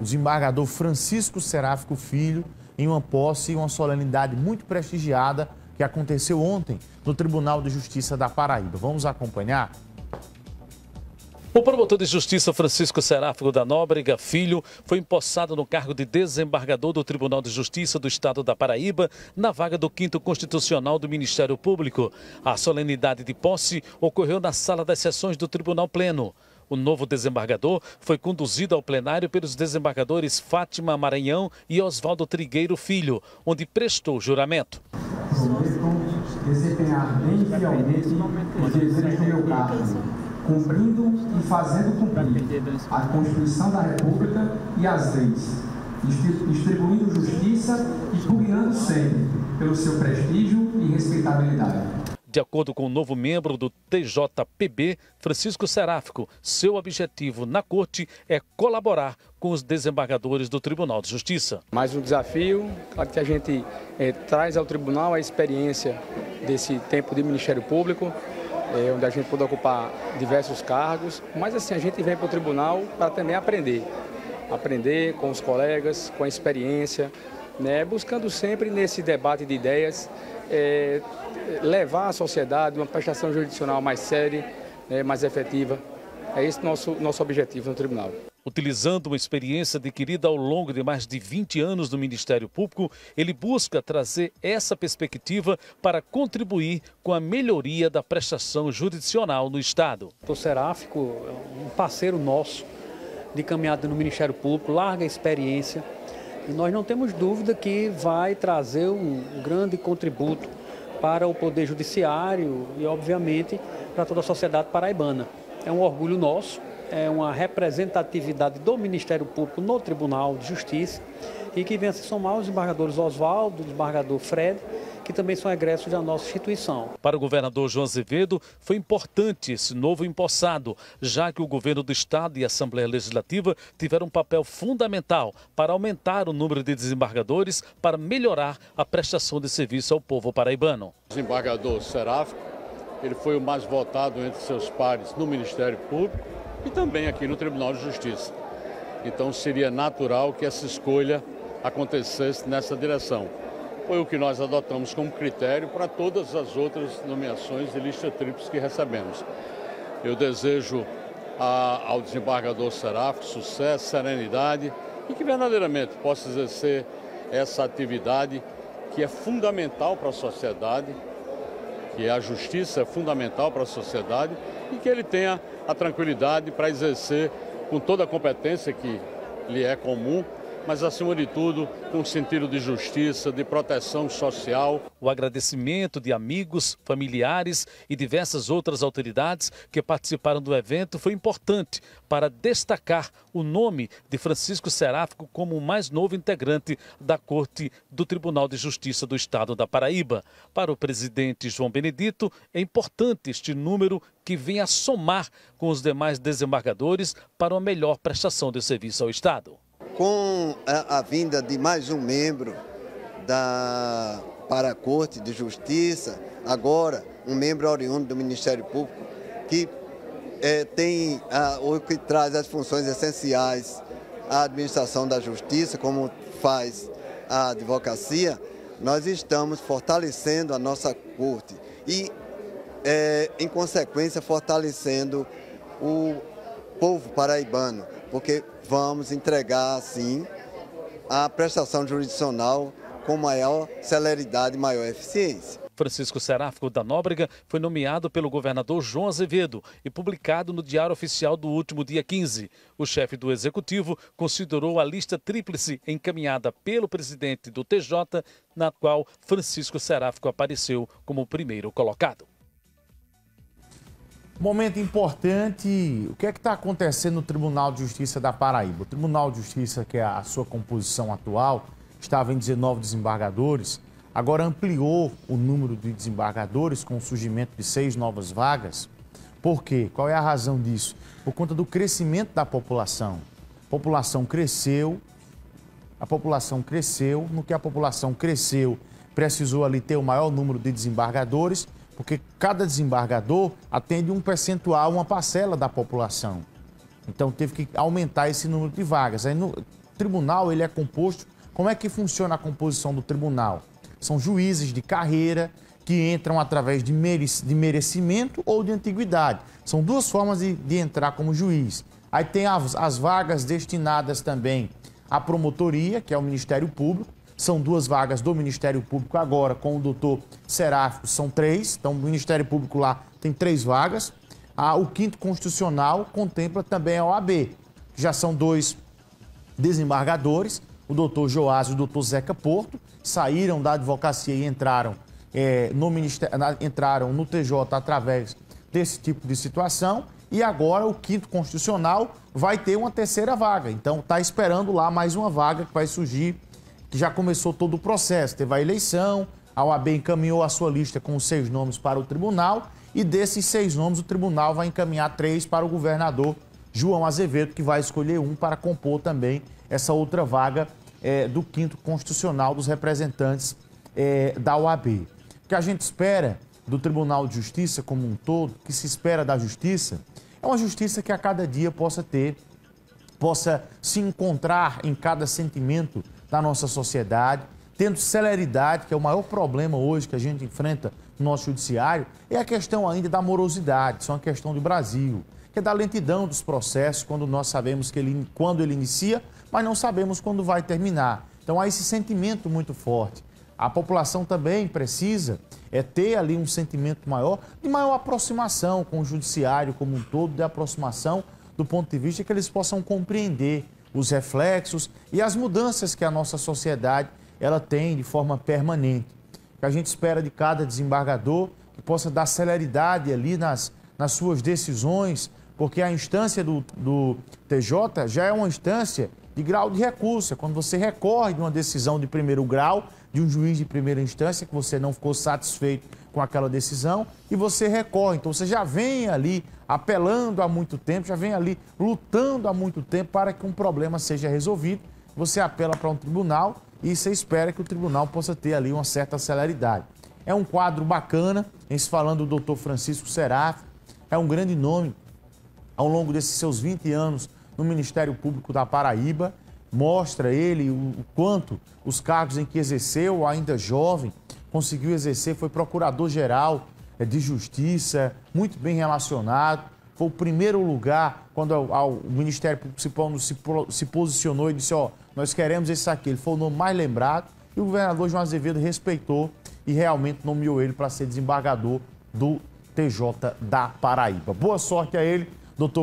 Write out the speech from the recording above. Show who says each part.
Speaker 1: o desembargador Francisco Seráfico Filho em uma posse e uma solenidade muito prestigiada que aconteceu ontem no Tribunal de Justiça da Paraíba. Vamos acompanhar?
Speaker 2: O promotor de justiça Francisco Seráfico da Nóbrega Filho foi empossado no cargo de desembargador do Tribunal de Justiça do Estado da Paraíba, na vaga do 5 Constitucional do Ministério Público. A solenidade de posse ocorreu na sala das sessões do Tribunal Pleno. O novo desembargador foi conduzido ao plenário pelos desembargadores Fátima Maranhão e Oswaldo Trigueiro Filho, onde prestou juramento.
Speaker 3: Desempenhar bem e fielmente os deveres do meu cargo cumprindo e fazendo cumprir a Constituição da República e as leis, distribuindo justiça e pugnando sempre pelo seu prestígio e respeitabilidade.
Speaker 2: De acordo com o novo membro do TJPB, Francisco Seráfico, seu objetivo na corte é colaborar com os desembargadores do Tribunal de Justiça.
Speaker 4: Mais um desafio, claro que a gente é, traz ao tribunal a experiência desse tempo de Ministério Público, é, onde a gente pode ocupar diversos cargos, mas assim, a gente vem para o tribunal para também aprender. Aprender com os colegas, com a experiência, né, buscando sempre nesse debate de ideias é, levar à sociedade uma prestação jurisdicional mais séria, né, mais efetiva. É esse nosso nosso objetivo no tribunal.
Speaker 2: Utilizando uma experiência adquirida ao longo de mais de 20 anos no Ministério Público, ele busca trazer essa perspectiva para contribuir com a melhoria da prestação jurisdicional no Estado.
Speaker 5: O Seráfico é um parceiro nosso de caminhada no Ministério Público, larga experiência, e nós não temos dúvida que vai trazer um grande contributo para o Poder Judiciário e, obviamente, para toda a sociedade paraibana. É um orgulho nosso é uma representatividade do Ministério Público no Tribunal de Justiça e que venha se somar os desembargadores Oswaldo, o desembargador Fred, que também são egressos da nossa instituição.
Speaker 2: Para o governador João Azevedo, foi importante esse novo empossado, já que o governo do Estado e a Assembleia Legislativa tiveram um papel fundamental para aumentar o número de desembargadores para melhorar a prestação de serviço ao povo paraibano.
Speaker 6: O desembargador Seráfico, ele foi o mais votado entre seus pares no Ministério Público e também aqui no Tribunal de Justiça. Então seria natural que essa escolha acontecesse nessa direção. Foi o que nós adotamos como critério para todas as outras nomeações de lista tríplice que recebemos. Eu desejo a, ao desembargador Seraf sucesso, serenidade e que verdadeiramente possa exercer essa atividade que é fundamental para a sociedade, que a justiça é fundamental para a sociedade e que ele tenha a tranquilidade para exercer com toda a competência que lhe é comum, mas acima de tudo com sentido de justiça, de proteção social.
Speaker 2: O agradecimento de amigos, familiares e diversas outras autoridades que participaram do evento foi importante para destacar o nome de Francisco Seráfico como o mais novo integrante da Corte do Tribunal de Justiça do Estado da Paraíba. Para o presidente João Benedito, é importante este número que venha somar com os demais desembargadores para uma melhor prestação de serviço ao Estado.
Speaker 7: Com a, a vinda de mais um membro da, para a Corte de Justiça, agora um membro oriundo do Ministério Público, que é, tem a, que traz as funções essenciais à administração da justiça, como faz a advocacia, nós estamos fortalecendo a nossa corte e, é, em consequência, fortalecendo o povo paraibano, porque vamos entregar, assim, a prestação jurisdicional com maior celeridade e maior eficiência.
Speaker 2: Francisco Seráfico da Nóbrega foi nomeado pelo governador João Azevedo e publicado no Diário Oficial do último dia 15. O chefe do executivo considerou a lista tríplice encaminhada pelo presidente do TJ, na qual Francisco Seráfico apareceu como primeiro colocado.
Speaker 1: Momento importante, o que é que está acontecendo no Tribunal de Justiça da Paraíba? O Tribunal de Justiça, que é a sua composição atual, estava em 19 desembargadores, agora ampliou o número de desembargadores com o surgimento de seis novas vagas. Por quê? Qual é a razão disso? Por conta do crescimento da população. A população cresceu, a população cresceu, no que a população cresceu, precisou ali ter o maior número de desembargadores porque cada desembargador atende um percentual, uma parcela da população. Então teve que aumentar esse número de vagas. Aí no, tribunal ele é composto. Como é que funciona a composição do tribunal? São juízes de carreira que entram através de, merecimento ou de antiguidade. São duas formas de, de entrar como juiz. Aí tem as, as vagas destinadas também à promotoria, que é o Ministério Público. São duas vagas do Ministério Público agora, com o doutor Seráfico, são três. Então, o Ministério Público lá tem três vagas. Ah, o quinto constitucional contempla também a OAB, que já são dois desembargadores, o doutor Joás e o doutor Zeca Porto, saíram da advocacia e entraram é, no, ministério, entraram no TJ através desse tipo de situação. E agora o quinto constitucional vai ter uma terceira vaga. Então está esperando lá mais uma vaga que vai surgir, já começou todo o processo. Teve a eleição, a OAB encaminhou a sua lista com seis nomes para o tribunal. E desses seis nomes, o tribunal vai encaminhar três para o governador João Azevedo, que vai escolher um para compor também essa outra vaga é, do quinto constitucional dos representantes é, da OAB que a gente espera do Tribunal de Justiça como um todo, que se espera da justiça, é uma justiça que a cada dia possa ter, possa se encontrar em cada sentimento da nossa sociedade, tendo celeridade, que é o maior problema hoje que a gente enfrenta no nosso judiciário, é a questão ainda da morosidade, isso é uma questão do Brasil, que é da lentidão dos processos, quando nós sabemos que ele, quando ele inicia, mas não sabemos quando vai terminar. Então há esse sentimento muito forte. A população também precisa é ter ali um sentimento maior de maior aproximação com o judiciário como um todo, de aproximação do ponto de vista que eles possam compreender os reflexos e as mudanças que a nossa sociedade ela tem de forma permanente. Que a gente espera de cada desembargador que possa dar celeridade ali nas, nas suas decisões, porque a instância do, do TJ já é uma instância de grau de recurso. É quando você recorre de uma decisão de primeiro grau de um juiz de primeira instância que você não ficou satisfeito com aquela decisão e você recorre. Então você já vem ali apelando há muito tempo, já vem ali lutando há muito tempo para que um problema seja resolvido. Você apela para um tribunal e você espera que o tribunal possa ter ali uma certa celeridade. É um quadro bacana, em se falando do doutor Francisco Seraf, é um grande nome ao longo desses seus 20 anos no Ministério Público da Paraíba mostra ele o, quanto os cargos em que exerceu, ainda jovem, conseguiu exercer, foi procurador-geral é, de justiça, muito bem relacionado. Foi o primeiro lugar quando o Ministério Público se, se posicionou e disse: Ó, nós queremos esse aqui. Ele foi o nome mais lembrado e o governador João Azevedo respeitou e realmente nomeou ele para ser desembargador do TJ da Paraíba. Boa sorte a ele, doutor.